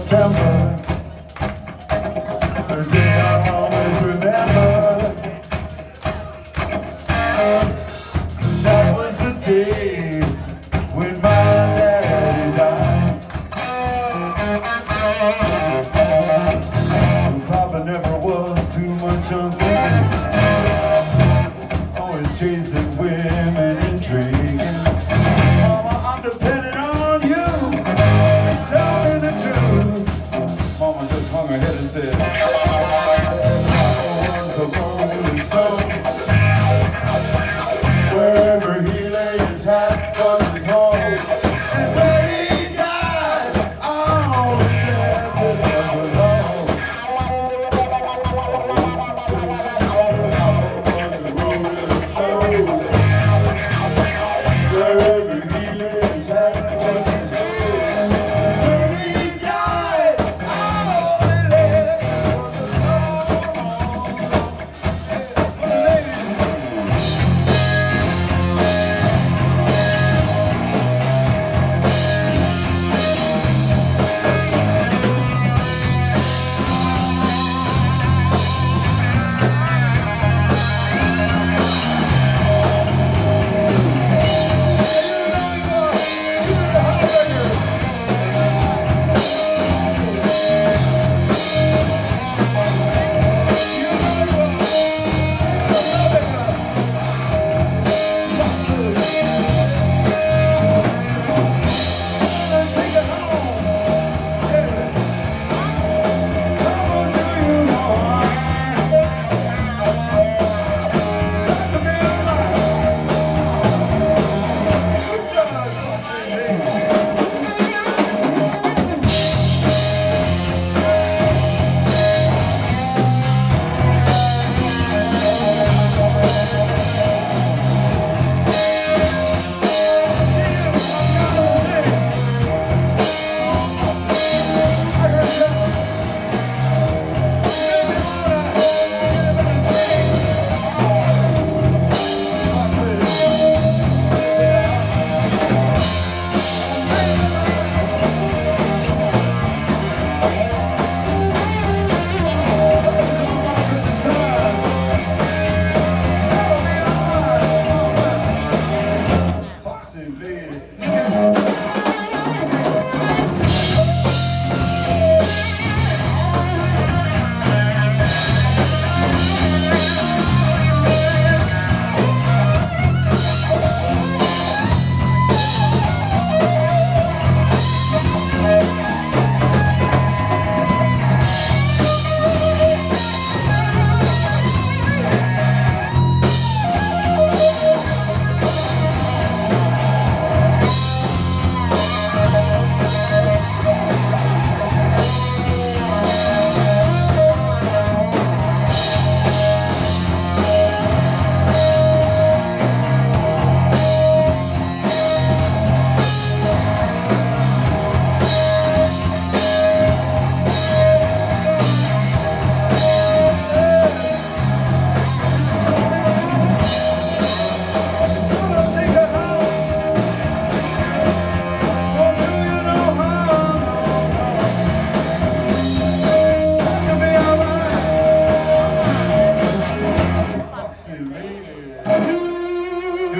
September, day I'll always remember. That was the day. Just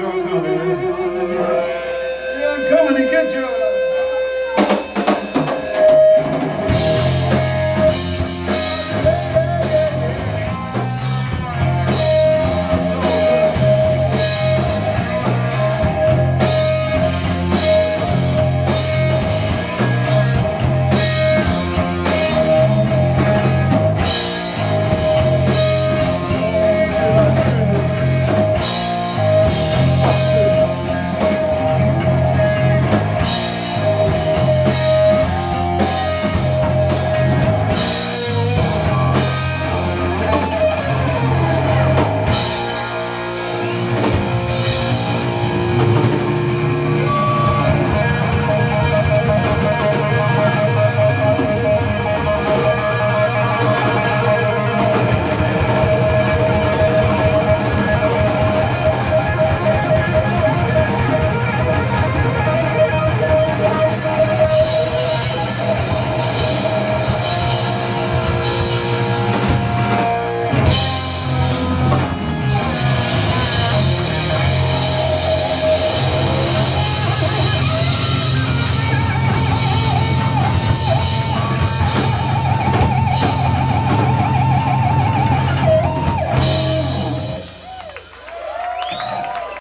I'm coming to get you.